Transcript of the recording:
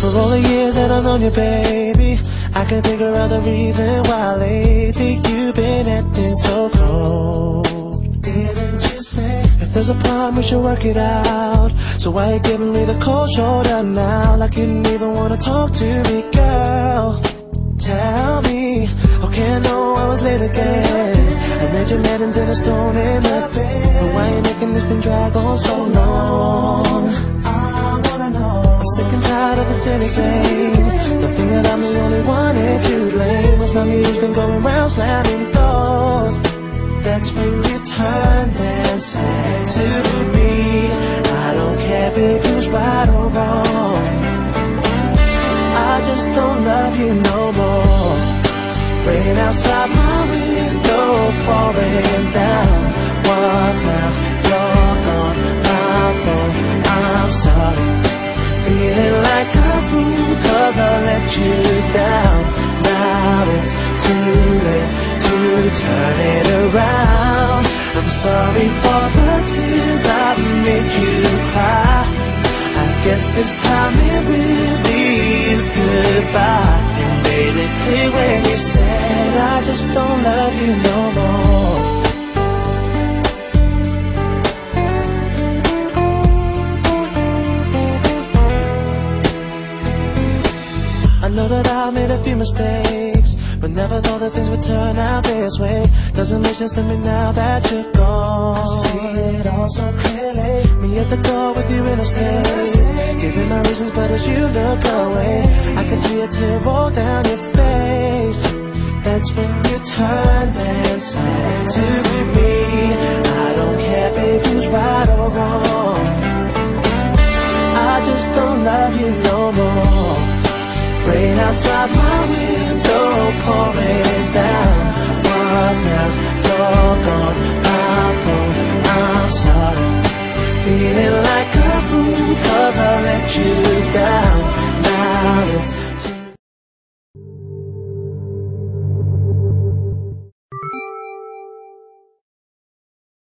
For all the years that I've known you, baby, I can figure out the reason why lately think you've been acting so cold. Didn't you say if there's a problem we should work it out? So why you giving me the cold shoulder now? Like you didn't even wanna talk to me, girl. Tell me, okay, know I was late again. I made you mad and then I stone in my bed. But why you making this thing drag on so long? Silly game. The thing that I'm the only one here to blame. It's not me who's been going round slamming doors. That's when you turn and say to me, I don't care, babe, who's right or wrong. I just don't love you no more. Rain outside my window, pouring cause I let you down. Now it's too late to turn it around. I'm sorry for the tears I've made you cry. I guess this time it really is goodbye. You made it clear when you said I just don't love you no more. Few mistakes, but never thought that things would turn out this way. Doesn't make sense to me now that you're gone. I see it all so clearly. Me at the door with you in a state, giving my reasons, but as you look away, I can see a tear roll down your face. That's when you turn and say to me, I don't care, babe, who's right or wrong. I just don't love you no more. Rain outside my window, pouring down. What now? You're gone. I'm. I'm sorry. Feeling like a fool cause I let you down. Now it's